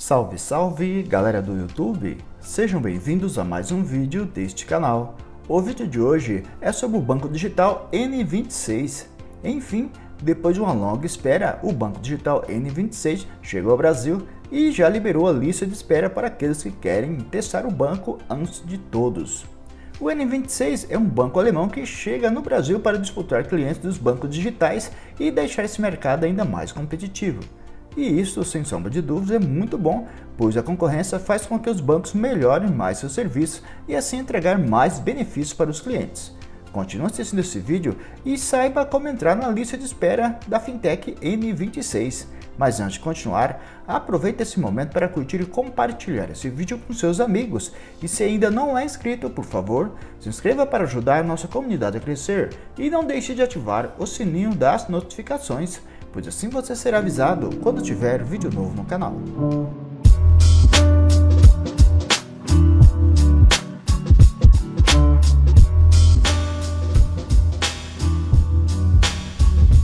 Salve, salve, galera do YouTube! Sejam bem-vindos a mais um vídeo deste canal. O vídeo de hoje é sobre o banco digital N26. Enfim, depois de uma longa espera, o banco digital N26 chegou ao Brasil e já liberou a lista de espera para aqueles que querem testar o banco antes de todos. O N26 é um banco alemão que chega no Brasil para disputar clientes dos bancos digitais e deixar esse mercado ainda mais competitivo. E isso, sem sombra de dúvidas, é muito bom, pois a concorrência faz com que os bancos melhorem mais seus serviços e assim entregar mais benefícios para os clientes. Continue assistindo esse vídeo e saiba como entrar na lista de espera da Fintech N26. Mas antes de continuar, aproveite esse momento para curtir e compartilhar esse vídeo com seus amigos. E se ainda não é inscrito, por favor, se inscreva para ajudar a nossa comunidade a crescer. E não deixe de ativar o sininho das notificações pois assim você será avisado quando tiver vídeo novo no canal.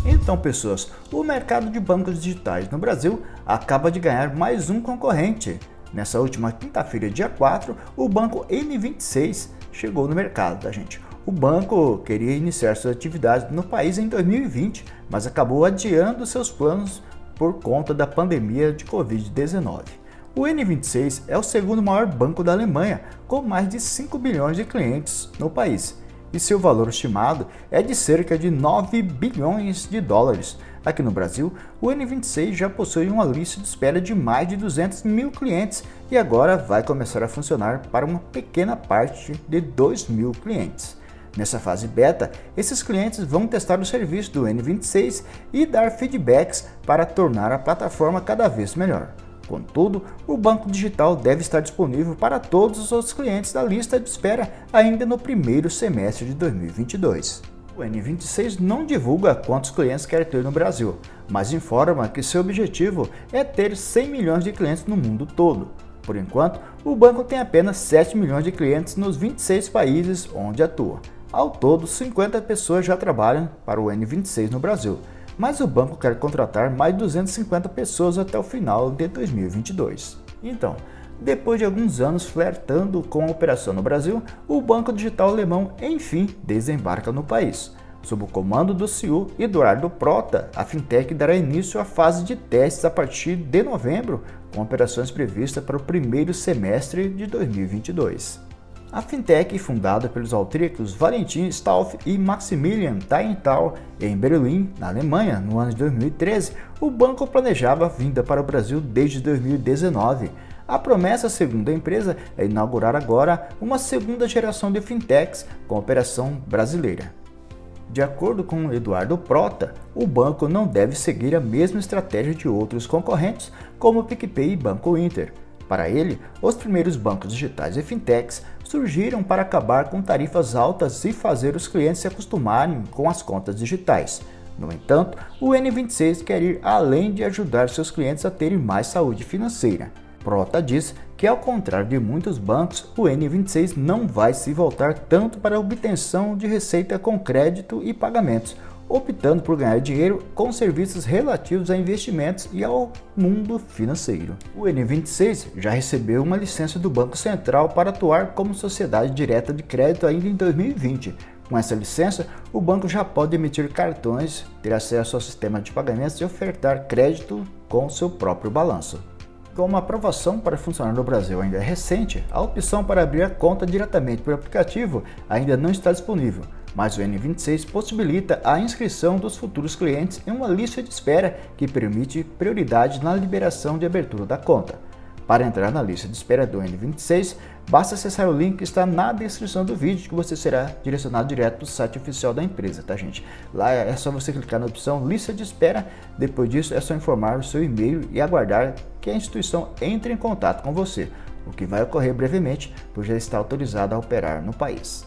Então, pessoas, o mercado de bancos digitais no Brasil acaba de ganhar mais um concorrente. Nessa última quinta-feira, dia 4, o banco N26 chegou no mercado, tá, gente? O banco queria iniciar suas atividades no país em 2020, mas acabou adiando seus planos por conta da pandemia de Covid-19. O N26 é o segundo maior banco da Alemanha, com mais de 5 bilhões de clientes no país, e seu valor estimado é de cerca de 9 bilhões de dólares. Aqui no Brasil, o N26 já possui uma lista de espera de mais de 200 mil clientes e agora vai começar a funcionar para uma pequena parte de 2 mil clientes. Nessa fase beta, esses clientes vão testar o serviço do N26 e dar feedbacks para tornar a plataforma cada vez melhor. Contudo, o banco digital deve estar disponível para todos os clientes da lista de espera ainda no primeiro semestre de 2022. O N26 não divulga quantos clientes quer ter no Brasil, mas informa que seu objetivo é ter 100 milhões de clientes no mundo todo. Por enquanto, o banco tem apenas 7 milhões de clientes nos 26 países onde atua. Ao todo, 50 pessoas já trabalham para o N26 no Brasil, mas o banco quer contratar mais 250 pessoas até o final de 2022. Então, depois de alguns anos flertando com a operação no Brasil, o banco digital alemão enfim desembarca no país. Sob o comando do CEO Eduardo Prota, a fintech dará início à fase de testes a partir de novembro, com operações previstas para o primeiro semestre de 2022. A fintech, fundada pelos austríacos Valentin Stauff e Maximilian Taintal em Berlim, na Alemanha, no ano de 2013, o banco planejava a vinda para o Brasil desde 2019. A promessa, segundo a empresa, é inaugurar agora uma segunda geração de fintechs com operação brasileira. De acordo com Eduardo Prota, o banco não deve seguir a mesma estratégia de outros concorrentes, como PicPay e Banco Inter. Para ele, os primeiros bancos digitais e fintechs surgiram para acabar com tarifas altas e fazer os clientes se acostumarem com as contas digitais. No entanto, o N26 quer ir além de ajudar seus clientes a terem mais saúde financeira. Prota diz que, ao contrário de muitos bancos, o N26 não vai se voltar tanto para a obtenção de receita com crédito e pagamentos, optando por ganhar dinheiro com serviços relativos a investimentos e ao mundo financeiro. O N26 já recebeu uma licença do Banco Central para atuar como sociedade direta de crédito ainda em 2020. Com essa licença, o banco já pode emitir cartões, ter acesso ao sistema de pagamentos e ofertar crédito com seu próprio balanço. Como a aprovação para funcionar no Brasil ainda é recente, a opção para abrir a conta diretamente pelo aplicativo ainda não está disponível mas o N26 possibilita a inscrição dos futuros clientes em uma lista de espera que permite prioridade na liberação de abertura da conta. Para entrar na lista de espera do N26, basta acessar o link que está na descrição do vídeo que você será direcionado direto para o site oficial da empresa, tá gente? Lá é só você clicar na opção lista de espera, depois disso é só informar o seu e-mail e aguardar que a instituição entre em contato com você, o que vai ocorrer brevemente, pois já está autorizado a operar no país.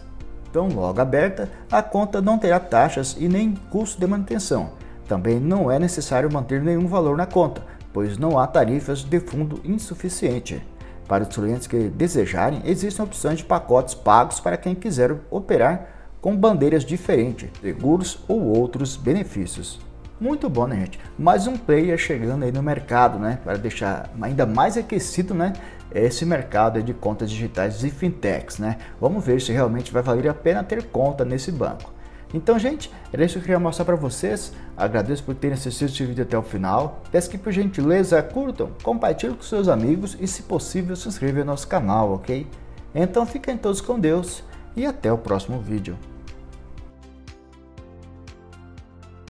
Então, logo aberta, a conta não terá taxas e nem custo de manutenção. Também não é necessário manter nenhum valor na conta, pois não há tarifas de fundo insuficiente. Para os clientes que desejarem, existem opções de pacotes pagos para quem quiser operar com bandeiras diferentes, seguros ou outros benefícios. Muito bom, né, gente? Mais um player chegando aí no mercado, né? Para deixar ainda mais aquecido, né? Esse mercado de contas digitais e fintechs, né? Vamos ver se realmente vai valer a pena ter conta nesse banco. Então, gente, era isso que eu queria mostrar para vocês. Agradeço por terem assistido esse vídeo até o final. Peço que, por gentileza, curtam, compartilhem com seus amigos e, se possível, se inscrevam no nosso canal, ok? Então, fiquem todos com Deus e até o próximo vídeo.